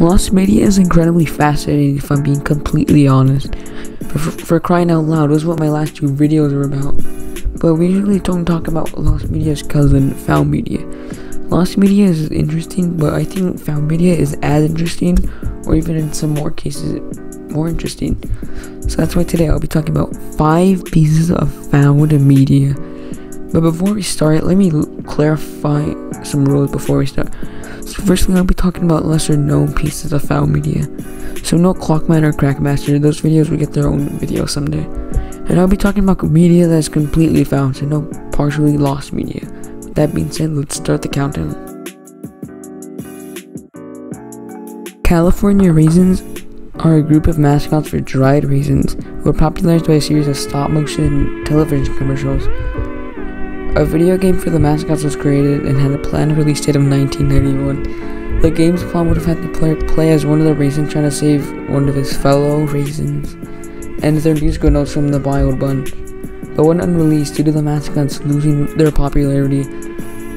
Lost media is incredibly fascinating if I'm being completely honest. For, for, crying out loud, was what my last two videos are about. But we usually don't talk about lost media's cousin, found media. Lost media is interesting, but I think found media is as interesting, or even in some more cases, more interesting. So that's why today I'll be talking about five pieces of found media. But before we start, let me clarify some rules before we start. So firstly, I'll be talking about lesser known pieces of found media. So no Clockman or Crackmaster, those videos will get their own video someday. And I'll be talking about media that's completely found, so no partially lost media. With that being said, let's start the countdown. California Raisins are a group of mascots for dried raisins who were popularized by a series of stop motion television commercials. A video game for the mascots was created and had a planned release date of 1991. The game's plot would have had the player play as one of the raisins trying to save one of his fellow raisins, and their musical notes from the Wild Bunch. But when unreleased due to the mascots losing their popularity,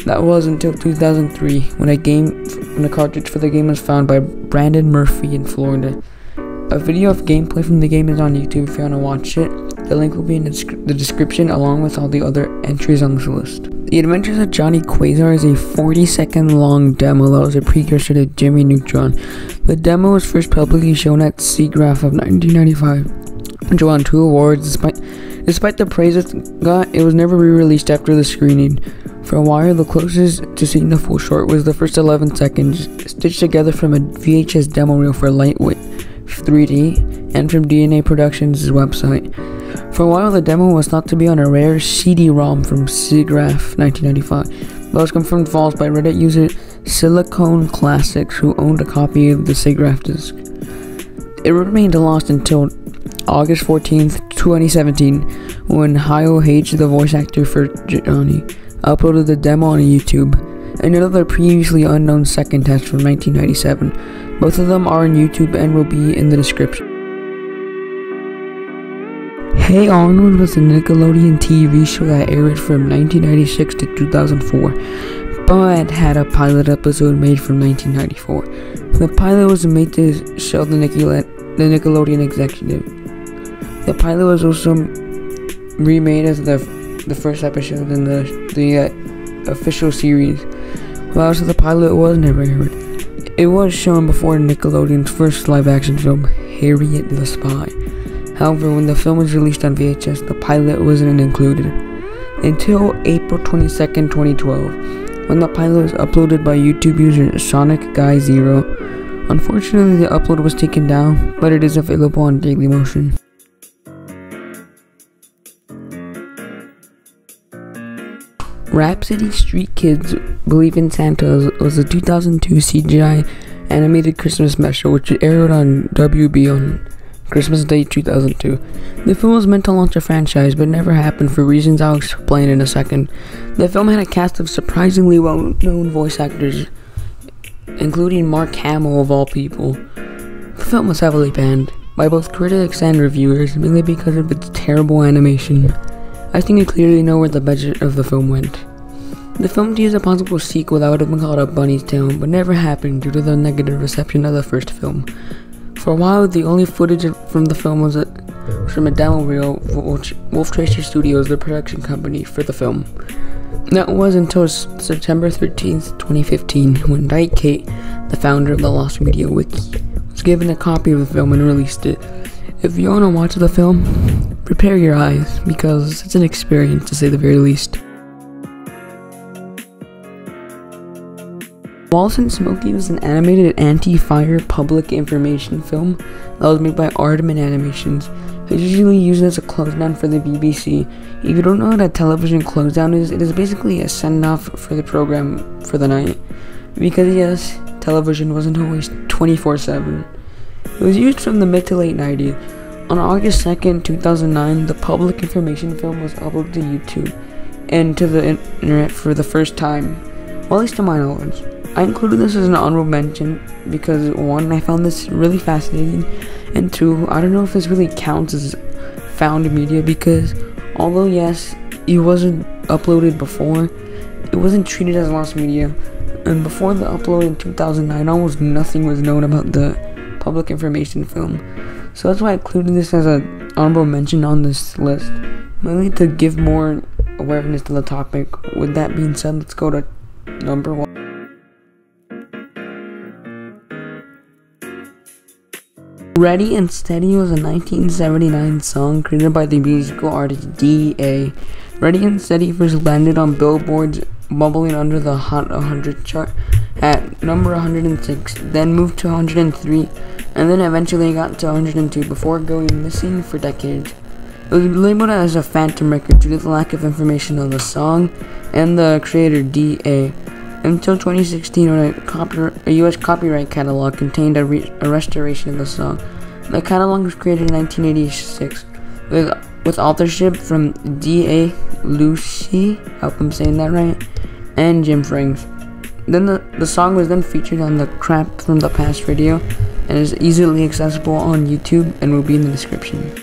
that was until 2003 when a game when a cartridge for the game was found by Brandon Murphy in Florida. A video of gameplay from the game is on YouTube if you want to watch it. The link will be in the description along with all the other entries on this list. The Adventures of Johnny Quasar is a 40 second long demo that was a precursor to Jimmy Neutron. The demo was first publicly shown at SIGGRAPH of 1995 and won two awards despite despite the praise it got it was never re-released after the screening for a while the closest to seeing the full short was the first 11 seconds stitched together from a vhs demo reel for LightWave 3D and from dna productions website for a while, the demo was thought to be on a rare CD-ROM from SIGGRAPH 1995, but was confirmed false by Reddit user Silicone Classics, who owned a copy of the SIGGRAPH disc. It remained lost until August 14th, 2017, when Hyo H, the voice actor for Johnny, uploaded the demo on YouTube, and another previously unknown second test from 1997. Both of them are on YouTube and will be in the description. Hey Arnold was a Nickelodeon TV show that aired from 1996 to 2004, but had a pilot episode made from 1994. The pilot was made to show the, the Nickelodeon executive. The pilot was also remade as the the first episode in the the uh, official series. While also the pilot was never aired. It was shown before Nickelodeon's first live action film, Harriet the Spy. However, when the film was released on VHS, the pilot wasn't included until April 22, 2012, when the pilot was uploaded by YouTube user Sonic Guy Zero. Unfortunately, the upload was taken down, but it is available on Dailymotion. Rapsittie Street Kids Believe in Santa was a 2002 CGI animated Christmas special which aired on WB on Christmas Day 2002. The film was meant to launch a franchise, but never happened for reasons I'll explain in a second. The film had a cast of surprisingly well known voice actors, including Mark Hamill of all people. The film was heavily panned by both critics and reviewers, mainly because of its terrible animation. I think you clearly know where the budget of the film went. The film teased a possible sequel that would have been called A Bunny's Tale, but never happened due to the negative reception of the first film. For a while, the only footage from the film was, from a demo reel which Wolf Tracer Studios, the production company for the film. That was until September 13th, 2015, when Dycaite, the founder of the Lost Media Wiki, was given a copy of the film and released it. If you want to watch the film, prepare your eyes, because it's an experience to say the very least. Wallace and Smokey was an animated anti-fire public information film that was made by Aardman Animations. It's usually used as a close down for the BBC. If you don't know what a television close down is, it is basically a send off for the program for the night. Because yes, television wasn't always 24 7. It was used from the mid to late 90s. On August 2nd, 2009, the public information film was uploaded to YouTube and to the internet for the first time, well, at least to my knowledge. I included this as an honorable mention because one, I found this really fascinating, and two, I don't know if this really counts as found media because although yes, it wasn't uploaded before, it wasn't treated as lost media. And before the upload in 2009, almost nothing was known about the public information film. So that's why I included this as an honorable mention on this list, mainly to give more awareness to the topic. With that being said, let's go to number one. Ready and Steady was a 1979 song created by the musical artist D.A. Ready and Steady first landed on Billboard's bubbling under the Hot 100 chart at number 106, then moved to 103, and then eventually got to 102 before going missing for decades. It was labeled as a phantom record due to the lack of information on the song and the creator D.A. Until 2016, when a, a U.S. copyright catalog contained a, a restoration of the song. The catalog was created in 1986 with with authorship from D.A. Lucy, hope I'm saying that right, and Jim Frings. Then the, the song was then featured on the Crap from the Past video and is easily accessible on YouTube and will be in the description.